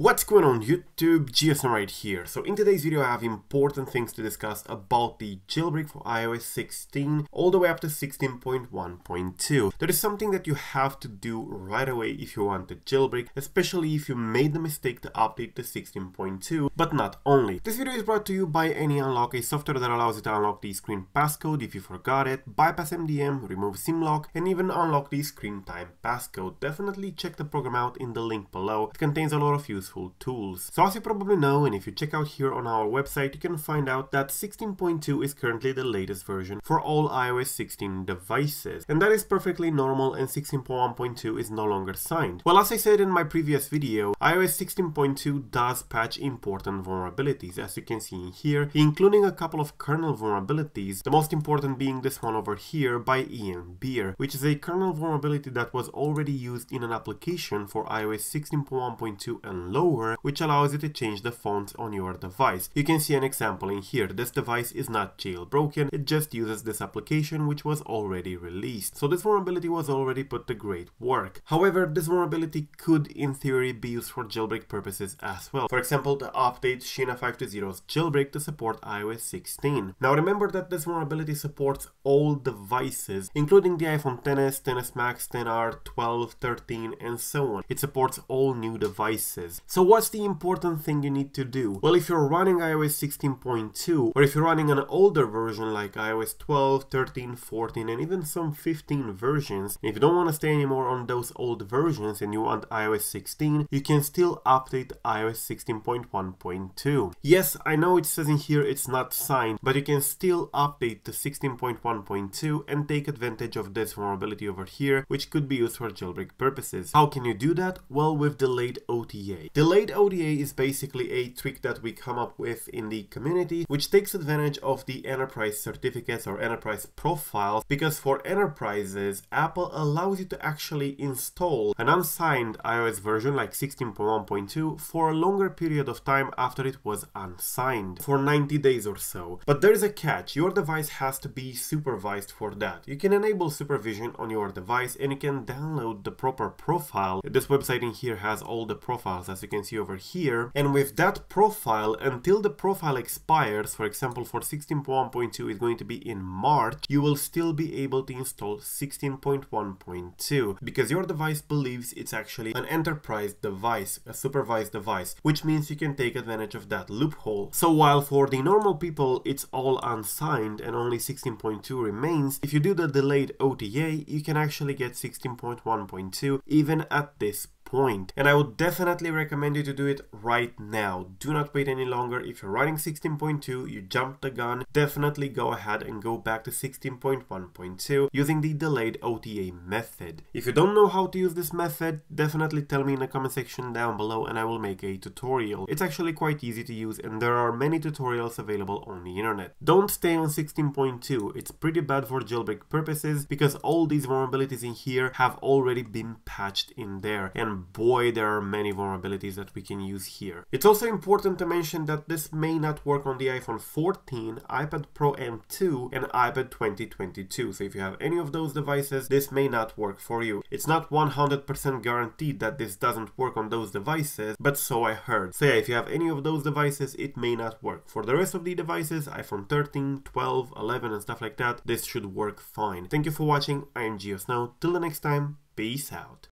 What's going on YouTube, GeoSn0w right here. So in today's video I have important things to discuss about the jailbreak for iOS 16 all the way up to 16.1.2. There is something that you have to do right away if you want to jailbreak, especially if you made the mistake to update to 16.2, but not only. This video is brought to you by AnyUnlock, a software that allows you to unlock the screen passcode if you forgot it, bypass MDM, remove SimLock, and even unlock the screen time passcode. Definitely check the program out in the link below. It contains a lot of use useful tools. So as you probably know, and if you check out here on our website, you can find out that 16.2 is currently the latest version for all iOS 16 devices. And that is perfectly normal and 16.1.2 is no longer signed. Well, as I said in my previous video, iOS 16.2 does patch important vulnerabilities, as you can see in here, including a couple of kernel vulnerabilities, the most important being this one over here by Ian Beer, which is a kernel vulnerability that was already used in an application for iOS 16.1.2 and lower, which allows you to change the font on your device. You can see an example in here. This device is not jailbroken, it just uses this application which was already released. So this vulnerability was already put to great work. However, this vulnerability could in theory be used for jailbreak purposes as well. For example, to update xina520's jailbreak to support iOS 16. Now remember that this vulnerability supports all devices, including the iPhone XS, XS Max, XR, 12, 13, and so on. It supports all new devices. So what's the important thing you need to do? Well, if you're running iOS 16.2 or if you're running an older version like iOS 12, 13, 14 and even some 15 versions, if you don't want to stay anymore on those old versions and you want iOS 16, you can still update iOS 16.1.2. Yes, I know it says in here it's not signed, but you can still update to 16.1.2 and take advantage of this vulnerability over here, which could be used for jailbreak purposes. How can you do that? Well, with delayed OTA. Delayed OTA is basically a trick that we come up with in the community, which takes advantage of the enterprise certificates or enterprise profiles, because for enterprises, Apple allows you to actually install an unsigned iOS version like 16.1.2 for a longer period of time after it was unsigned, for 90 days or so. But there's a catch, your device has to be supervised for that. You can enable supervision on your device and you can download the proper profile. This website in here has all the profiles as you can see over here. And with that profile, until the profile expires, for example, for 16.1.2 is going to be in March, you will still be able to install 16.1.2 because your device believes it's actually an enterprise device, a supervised device, which means you can take advantage of that loophole. So while for the normal people it's all unsigned and only 16.2 remains, if you do the delayed OTA, you can actually get 16.1.2 even at this point. And I would definitely recommend you to do it right now. Do not wait any longer. If you're running 16.2, you jumped the gun, definitely go ahead and go back to 16.1.2 using the delayed OTA method. If you don't know how to use this method, definitely tell me in the comment section down below and I will make a tutorial. It's actually quite easy to use and there are many tutorials available on the internet. Don't stay on 16.2, it's pretty bad for jailbreak purposes because all these vulnerabilities in here have already been patched in there and boy there are many vulnerabilities that we can use here. It's also important to mention that this may not work on the iPhone 14, iPad Pro M2 and iPad 2022 so if you have any of those devices this may not work for you. It's not 100% guaranteed that this doesn't work on those devices but so I heard. So yeah if you have any of those devices it may not work. For the rest of the devices iPhone 13, 12, 11 and stuff like that this should work fine. Thank you for watching, I am GeoSn0w, till the next time, peace out.